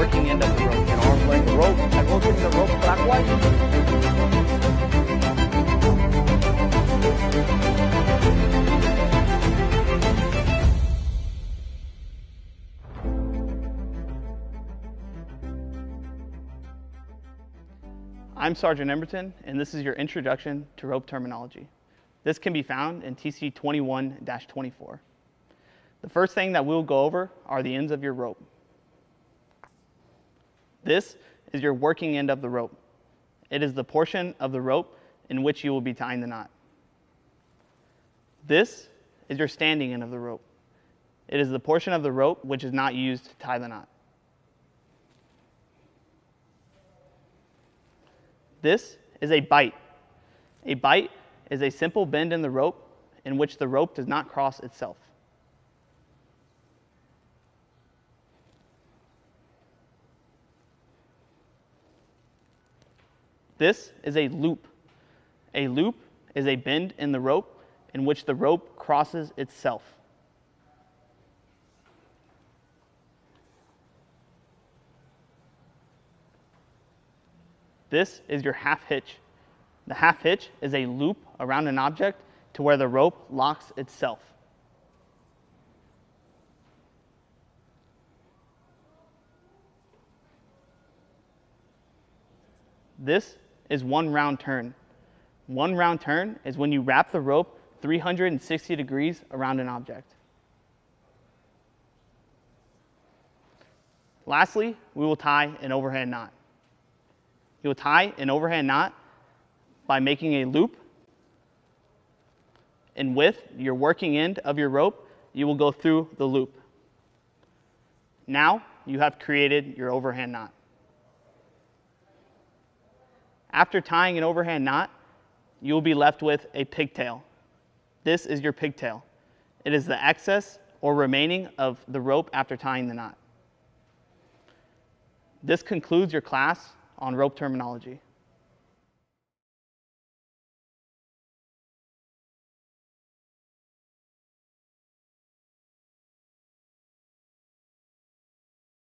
working end of the rope, your arms length the rope, and rotate the rope clockwise. I'm Sergeant Emberton, and this is your introduction to rope terminology. This can be found in TC 21-24. The first thing that we'll go over are the ends of your rope. This is your working end of the rope. It is the portion of the rope in which you will be tying the knot. This is your standing end of the rope. It is the portion of the rope which is not used to tie the knot. This is a bight. A bight is a simple bend in the rope in which the rope does not cross itself. This is a loop. A loop is a bend in the rope in which the rope crosses itself. This is your half hitch. The half hitch is a loop around an object to where the rope locks itself. This is one round turn. One round turn is when you wrap the rope 360 degrees around an object. Lastly, we will tie an overhand knot. You'll tie an overhand knot by making a loop. And with your working end of your rope, you will go through the loop. Now you have created your overhand knot. After tying an overhand knot, you will be left with a pigtail. This is your pigtail. It is the excess or remaining of the rope after tying the knot. This concludes your class on rope terminology.